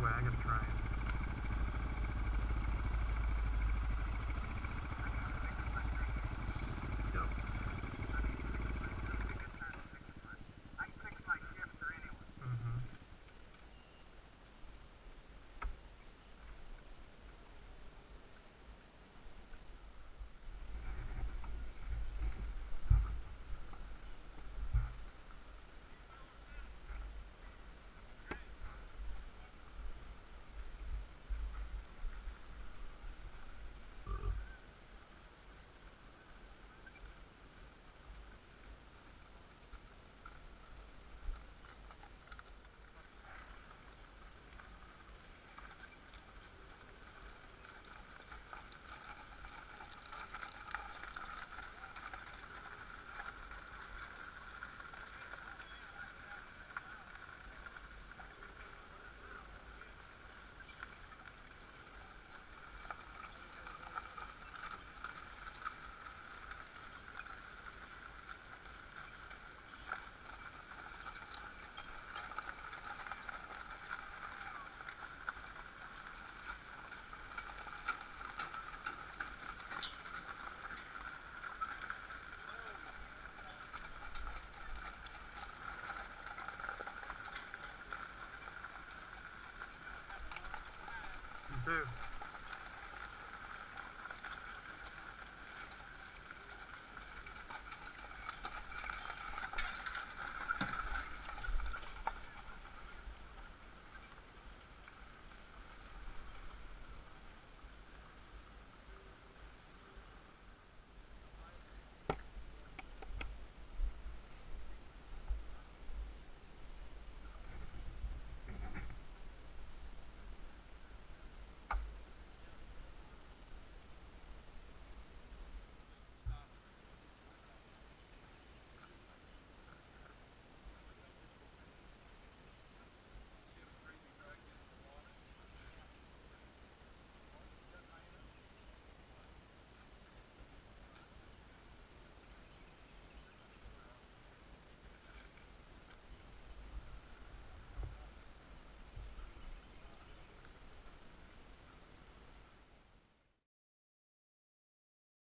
away. I gotta try. Too.